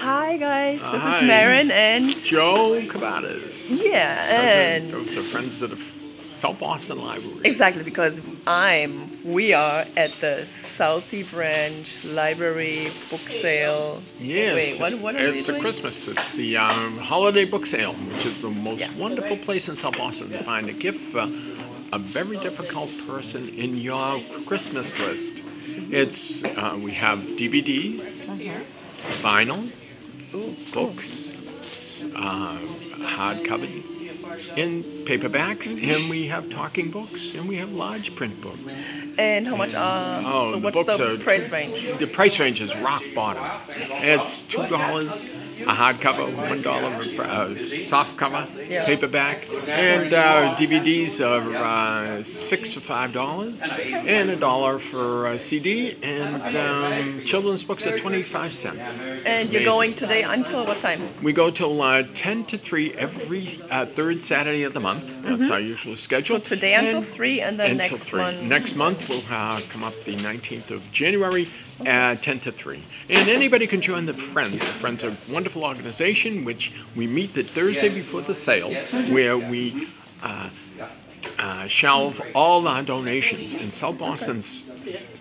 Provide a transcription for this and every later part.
Hi guys, this Hi. is Maren and Joe Kebartas. yeah, and of the Friends of the South Boston Library. exactly because I'm we are at the Southie Branch Library book sale. Yes, Wait, what, what are it's the? Christmas. It's the um, holiday book sale, which is the most Yes. wonderful place in South Boston to find a gift for a very difficult person in your Christmas list. It's uh, we have DVDs, vinyl, Ooh, books, uh, hardcover, in paperbacks, and we have talking books, and we have large print books. And how much are Oh, so the what's books the are- price range? The price range is rock bottom. It's two dollars a hardcover, one dollar uh, soft cover, Yeah. paperback, and uh, DVDs are uh, six to five dollars, and a dollar for a CD, and um, children's books are twenty-five cents. And you're going today until what time? We go till uh, 10 to 3 every uh, third Saturday of the month. That's our usual schedule. So today until And three, and then until next 3. month. Next month we'll uh, come up the 19th of January at 10 to 3. And anybody can join the Friends. The Friends are a wonderful organization which we meet the Thursday before the sale where we uh, uh, shelve all our donations. In South Boston's,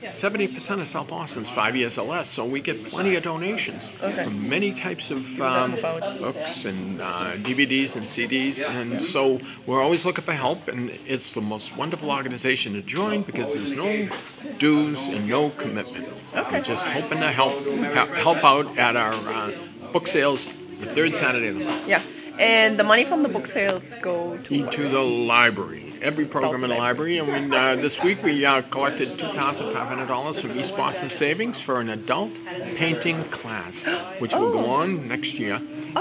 70% of South Boston's five years or less, so we get plenty of donations Okay. from many types of um, books and uh, DVDs and CDs. And so we're always looking for help, and it's the most wonderful organization to join because there's no dues and no commitment. We're just hoping to help help, help out at our uh, book sales the third Saturday of the month. Yeah. And the money from the book sales go to what? to the library. Every program in the library, and when, uh, this week we uh, collected two thousand five hundred dollars from East Boston Savings for an adult painting class, which will go on next year. And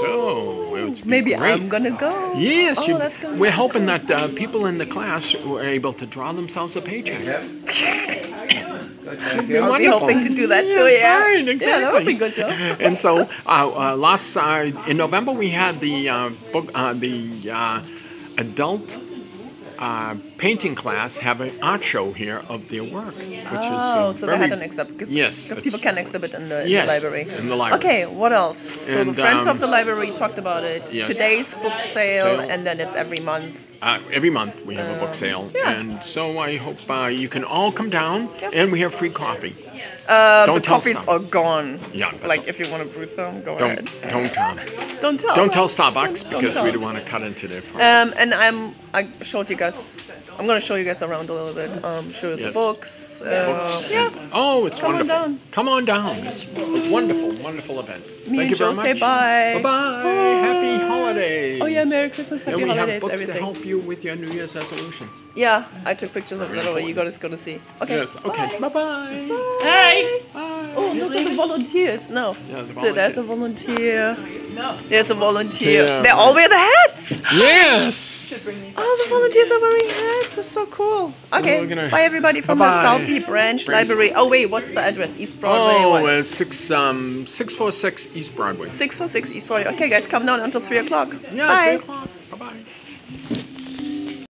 so it's been Maybe great. I'm gonna go. Yes, Oh, you- that's gonna we're hoping that uh, people in the class were able to draw themselves a paycheck. I'll be Wonderful. hoping to do that Yeah, too. Yeah. right, Yeah, that would be exactly. good, Joe. and so uh, uh, last uh, in November we had the uh, book uh, the uh, adult uh, painting class have an art show here of their work, which Oh, is so very, they had an exhibit. Cause, Yes, Because people can exhibit in the, in Yes, the library. in the library. Okay, what else? So And, the Friends um, of the Library talked about it. Yes. Today's book sale, Sale. and then it's every month. uh, every month we have a book sale, yeah. and so I hope uh, you can all come down, Yeah. and we have free coffee. Uh, Don't the coffees are gone. Yeah, Like don't- if you want to brew some, go Don't ahead. don't tell. Don't tell. don't tell Starbucks Don't- because we don't want to cut into their profits. Um, and I'm I showed you guys. I'm gonna show you guys around a little bit. Um, show you the Yes. books. Uh, Books Yeah. and- oh, it's Come on wonderful. down. Come on down. It's a wonderful, wonderful event. Me Thank you Joe very say much. bye. Bye-bye. Happy holidays. Yeah, Merry Christmas, Happy and we Holidays, have books everything. to help you with your New Year's resolutions. Yeah, I took pictures of that already. You guys gonna see. Okay. Yes. Okay. Bye. Bye-bye. Hi. Bye. Oh, look at the volunteers. No. Yeah, the So there's a volunteer. No. There's a volunteer. Yeah. They all wear the hats. Yes. Oh, the volunteers are wearing hats. That's so cool. Okay. we're gonna- Bye, everybody from Bye-bye. the Southie Branch Branch. Library. Oh, wait. What's the address? East Broadway. Oh, what? it's six um six four six East Broadway. 646 East Broadway. Okay, guys, come down until 3 o'clock. Yeah, Bye. three o'clock.